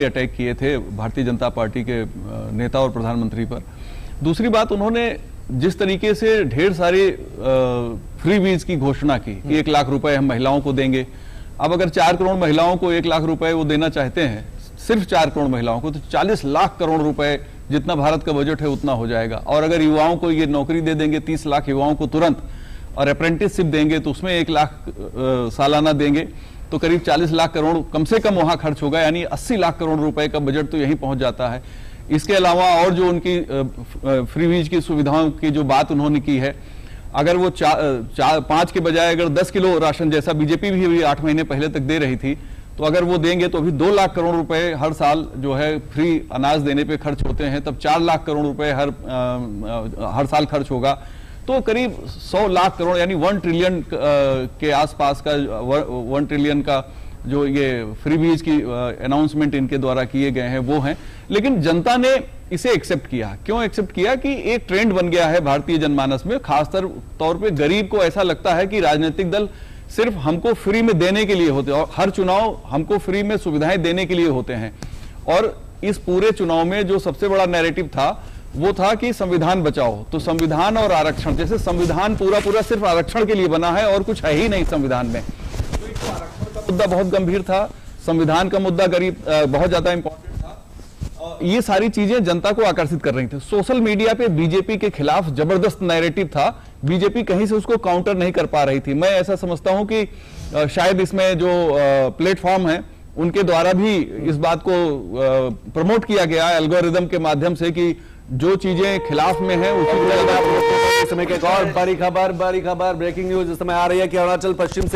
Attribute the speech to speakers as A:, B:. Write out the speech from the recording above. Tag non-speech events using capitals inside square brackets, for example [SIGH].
A: Attack किए थे Bharatiya Janata party के नेता और प्रधानमंत्री पर। दूसरी बात, उन्होंने जिस तरीके से ढेर सारे फ्री वीज की घोषणा की, कि एक लाख रुपए हम महिलाओं को देंगे। अब अगर चार करोड़ महिलाओं को एक लाख रुपए वो देना चाहते हैं, सिर्फ़ चार करोड़ महिलाओं को तो चालीस लाख करोड़ रुपए जितना भारत का बजट है उतना हो जाएगा। और अगर युवाओं को ये नौकरी दे देंगे, तीस लाख युवाओं को तुरंत, और अप्रेंटिसशिप देंगे तो उसमें एक लाख सालाना देंगे। तो करीब 40 लाख करोड़ कम से कम वहाँ खर्च होगा यानी 80 लाख करोड़ रुपए का बजट तो यहीं पहुँच जाता है। इसके अलावा और जो उनकी अ, फ- फ्री वीज की सुविधाओं की जो बात उन्होंने की है अगर वो चा, चा, पाँच के बजाय अगर दस किलो राशन जैसा बीजेपी भी अभी आठ महीने पहले तक दे रही थी तो अगर वो देंगे तो अभी दो लाख करोड़ रुपए हर साल जो है फ्री अनाज देने पे खर्च होते हैं तब चार लाख करोड़ रुपए हर अ, हर साल खर्च होगा। तो करीब 100 लाख करोड़, यानी वन ट्रिलियन के आसपास का वन ट्रिलियन का जो ये फ्री बीज की अनाउंसमेंट इनके द्वारा किए गए हैं, वो हैं। लेकिन जनता ने इसे एक्सेप्ट किया। क्यों एक्सेप्ट किया? कि एक ट्रेंड बन गया है भारतीय जनमानस में, खासतर तौर पे गरीब को ऐसा लगता है कि राजनीतिक दल सिर्फ़ हमको फ्री में देने के लिए होते हैं, और हर चुनाव हमको फ्री में सुविधाएँ देने के लिए होते हैं। और इस पूरे चुनाव में जो सबसे बड़ा नैरेटिव था वो था कि संविधान बचाओ। तो संविधान और आरक्षण, जैसे संविधान पूरा पूरा सिर्फ़ आरक्षण के लिए बना है और कुछ है ही नहीं संविधान में। मुद्दा बहुत गंभीर था। संविधान का मुद्दा गरीब बहुत ज़्यादा इंपॉर्टेंट था। ये सारी चीज़ें जनता को आकर्षित कर रही थी। सोशल मीडिया पे बीजेपी के खिलाफ ज़बरदस्त नैरेटिव था। बीजेपी कहीं से उसको काउंटर नहीं कर पा रही थी। मैं ऐसा समझता हूँ कि शायद इसमें जो प्लेटफॉर्म है, उनके द्वारा भी इस बात को प्रमोट किया गया एल्गोरिदम के माध्यम से कि जो चीज़ें खिलाफ में है उसी [LAUGHS]
B: समय की एक और बड़ी खबर बड़ी खबर ब्रेकिंग न्यूज़ इस समय आ रही है कि अरुणाचल पश्चिम से